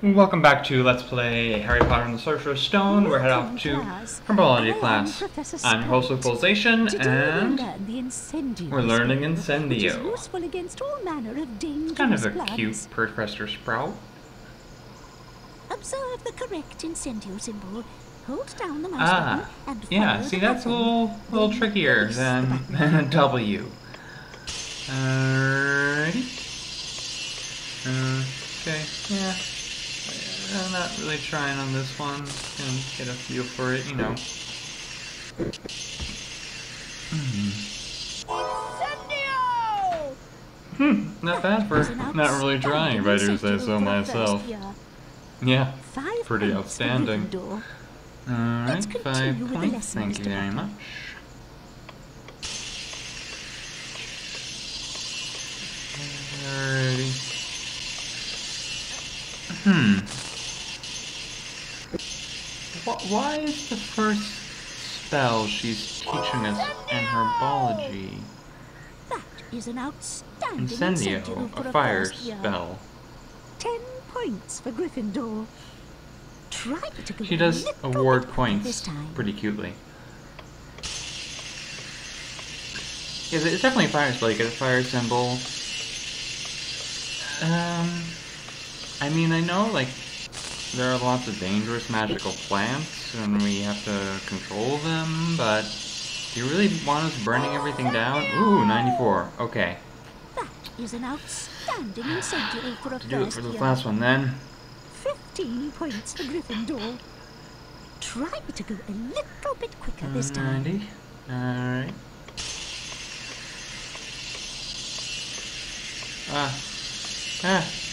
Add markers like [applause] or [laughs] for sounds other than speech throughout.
Welcome back to Let's Play Harry Potter and the Sorcerer's Stone. We're headed off to herbology class. I'm your host, Pulsation, and we're learning Incendio. Kind of a cute Professor Sprout. Observe the correct incendio symbol. Hold down the mouse Ah, button and yeah, see that's a little, little Then trickier than, [laughs] than a W. Alrighty. Okay, yeah. I'm not really trying on this one. and get a feel for it, you know. Hmm, not bad for not really trying, if I do say so myself. for first year. Yeah, pretty outstanding. Alright, five continue with the points, thank you very much. Alrighty. Hmm. Wh- why is the first spell she's teaching us in herbology That is an outstanding Incendio, a fire spell? Ten points for Gryffindor. Try to She does award points pretty cutely. Yeah, it's definitely a fire spell. You get a fire symbol. Um, I mean, I know like there are lots of dangerous magical plants, and we have to control them. But do you really want us burning everything down? Ooh, 94. Okay, That is an outstanding incendio for a do it for the last one then. Fifteen points for Gryffindor. Try to go a little bit quicker this time. 90. Alright. Ah. Ah.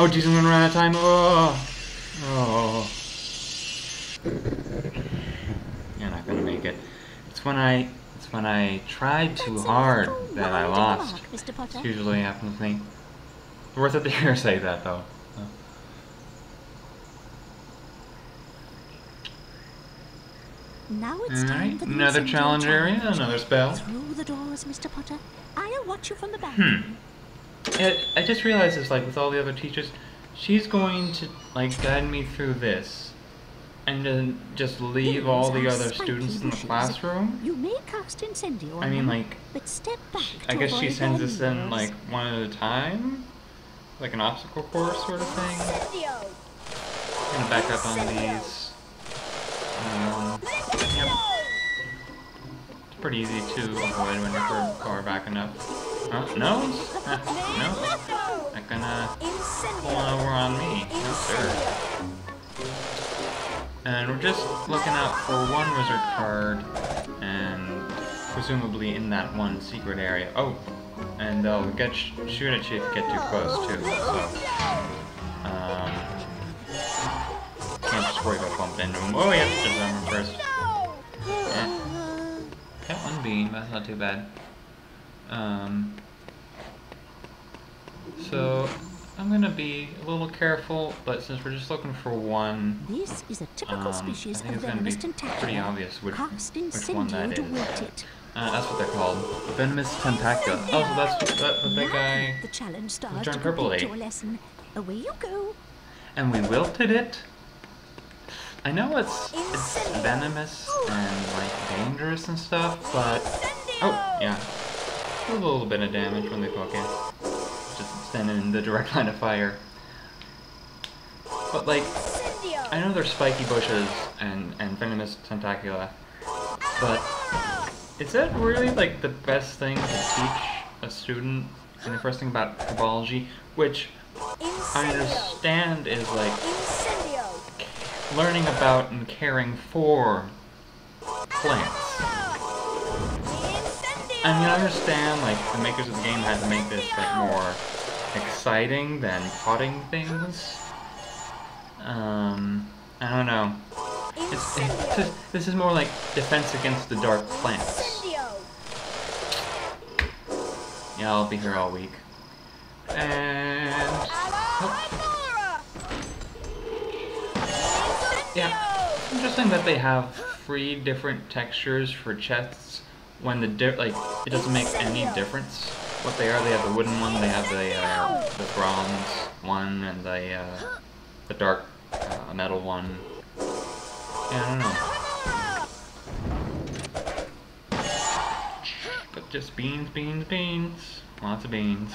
Oh, geez, I'm gonna run out of time. Oh. Oh. You're not gonna make it. It's when I. It's when I tried too That's hard that I wide of a lost. mark, It's usually happens to me. Worth it to hear say that though. Now it's for the another challenge area, another spell. Through the doors, Mr. Potter. I'll watch you from the back. Hmm. I, I just realized this, like, with all the other teachers, she's going to, like, guide me through this. And then just leave all the other students in the classroom? You may cast incendio I mean, like, but step back I guess she sends us in, like, one at a time? Like an obstacle course sort of thing? Incendio! I'm gonna back up on these. Um, yep. It's pretty easy to avoid when you're far back enough. Huh? No? No? Not gonna pull over on me. No, sir. And we're just looking out for one wizard card, and presumably in that one secret area. Oh, and they'll get sh shoot at you if you get too close too. So, um, can't just worry about bumping into them. Oh, yeah, just them first. Eh. Got one bean, but that's not too bad. Um, so I'm gonna be a little careful, but since we're just looking for one, This is a typical um, species of it's gonna be venomous tentacula. pretty obvious which, which one that is. Uh, that's what they're called. Venomous tentacula. Oh, so that's that, the big guy. The challenge starts to Purple your lesson. Away you go. And we wilted it? I know it's, it's venomous and like dangerous and stuff, but oh yeah, a little bit of damage when they poke it. Just standing in the direct [laughs] line of fire. But like, I know there's spiky bushes and and venomous tentacula, but is that really like the best thing to teach a student in the first thing about herbology, which I understand is like learning about and caring for plants. I mean, I understand like the makers of the game had to make this like more exciting than potting things. Um, I don't know. It's, it's just, this is more like defense against the dark plants. Yeah, I'll be here all week. And oh, yeah, interesting that they have three different textures for chests when the di- like it doesn't make any difference. what they are. They have the wooden one, they have the uh, the bronze one, and the uh, the dark uh, metal one. Yeah, I don't know. But just beans, beans, beans. Lots of beans.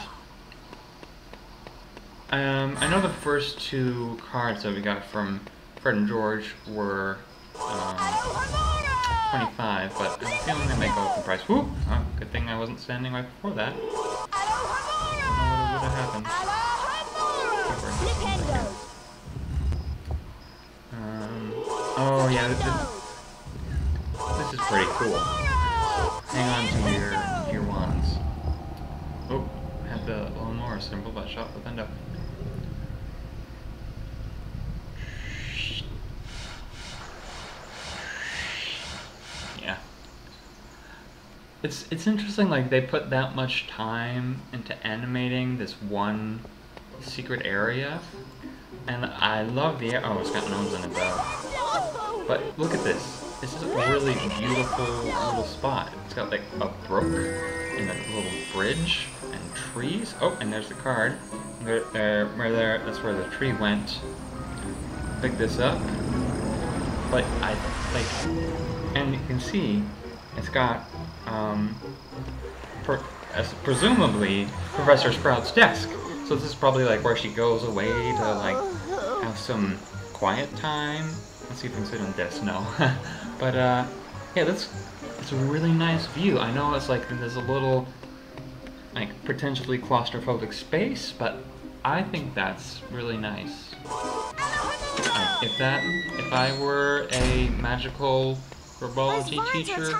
Um, I know the first two cards that we got from Fred and George were um, 25, but I'm feeling they may go up in price. Whoop! Oh, good thing I wasn't standing right before that. Um, oh yeah, this, this is pretty cool. Hang on to your, your wands. Oh, had the lawnmower symbol, but shot the window. Yeah. It's it's interesting like they put that much time into animating this one secret area. And I love the oh it's got gnomes in it though. But look at this. This is a really beautiful little spot. It's got like a brook and a little bridge and trees. Oh, and there's the card. There, there, where there, that's where the tree went. Pick this up. But I, like, and you can see, it's got, um, per, as presumably Professor Sprout's desk. So this is probably like where she goes away to like have some quiet time. Let's see if we can sit on this. No, [laughs] but uh, yeah, that's it's a really nice view. I know it's like there's a little like potentially claustrophobic space, but I think that's really nice. Like, if that, if I were a magical herbology teacher,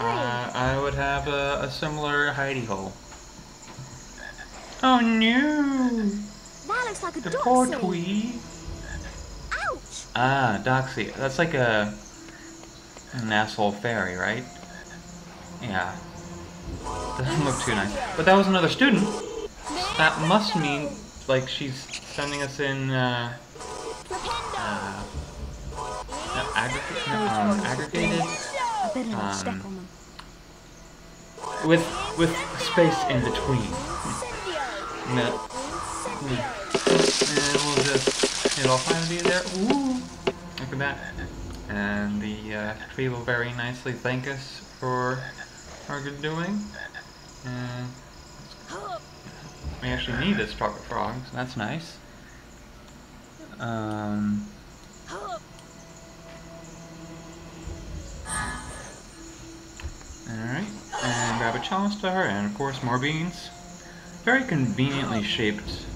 uh, I would have a, a similar hidey hole. Oh no! That looks like a The doxy. poor Twee. Ouch! Ah, Doxy. That's like a an asshole fairy, right? Yeah. Doesn't look too nice. But that was another student. That must mean like she's sending us in uh, no, aggregate, no, um, aggregated I better not Um, step on them. with with space in between. No. And we'll just hit all five of you there. Ooh! Look at that. And the uh, tree will very nicely thank us for our good doing. And we actually need this chocolate frog, so that's nice. Um, Alright, and grab a chalice star, and of course more beans. Very conveniently shaped,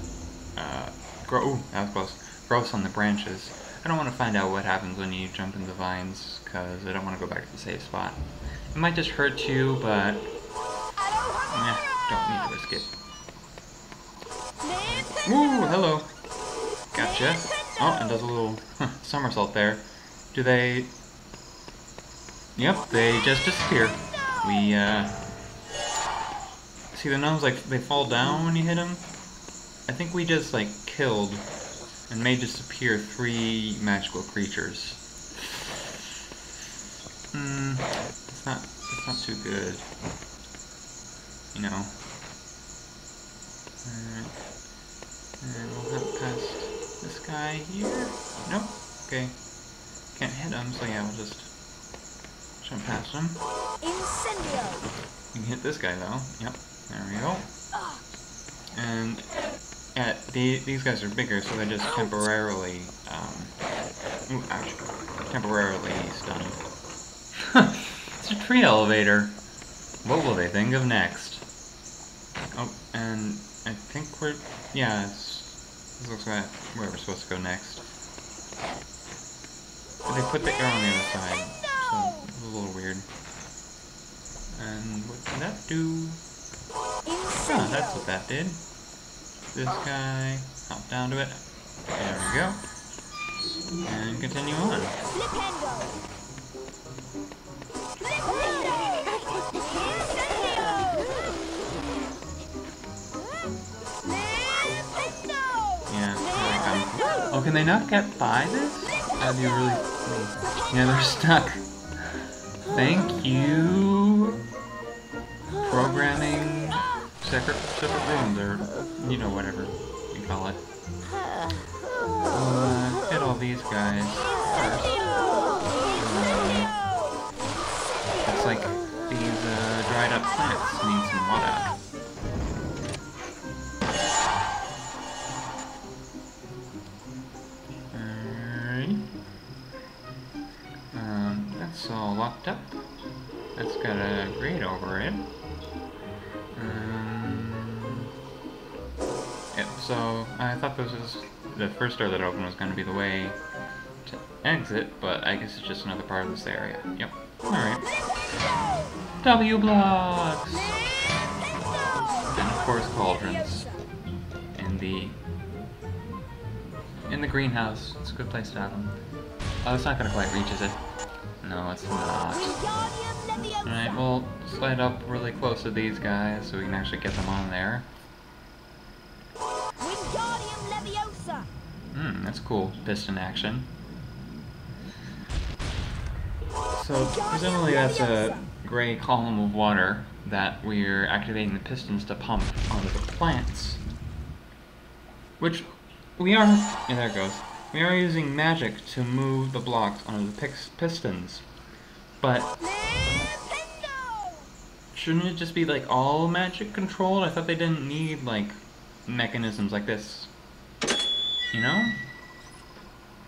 uh, grow, ooh, that was close, growths on the branches. I don't want to find out what happens when you jump in the vines, because I don't want to go back to the safe spot. It might just hurt you, but, eh, don't need to risk it. Woo, hello. Gotcha. Oh, and does a little huh, somersault there. Do they... Yep, they just disappear. We, uh... See the gnomes, like, they fall down when you hit them? I think we just, like, killed and made disappear three magical creatures. Hmm, it's not, it's not too good. You know. Alright. And we'll have past this guy here. Nope. Okay. Can't hit him, so yeah, we'll just jump past him. Incendio! You can hit this guy though. Yep. There we go. And yeah, the, these guys are bigger, so they're just temporarily, um, ooh, ouch, temporarily stunned. it's a tree elevator. What will they think of next? Oh, and I think we're, yeah, it's, this looks like where we're supposed to go next. But they put the arrow on the other side, a little weird. And what did that do? Ah, that's what that did. This guy, hop down to it. There we go. And continue on. Yeah, come. Oh, can they not get by this? That'd be really. Yeah, they're stuck. Thank you. Programming separate, separate rooms, or, you know, whatever you call it. Uh, hit all these guys first. Um, looks like these uh, dried up plants need some water. Locked up. That's got a grate over it. Um, so I thought this was the first door that opened was going to be the way to exit, but I guess it's just another part of this area. Yep. Alright. W blocks! And of course cauldrons. In the in the greenhouse. It's a good place to have them. Oh, it's not gonna quite reach, is it? No, it's not. Alright, we'll slide up really close to these guys so we can actually get them on there. Hmm, that's cool. Piston action. So, presumably that's a gray column of water that we're activating the pistons to pump onto the plants. Which we are... Yeah, there it goes. We are using magic to move the blocks onto the pistons. But shouldn't it just be like all magic controlled? I thought they didn't need like mechanisms like this. You know?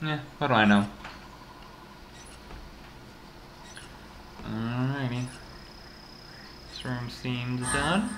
Yeah, what do I know? Alrighty. This room seems done.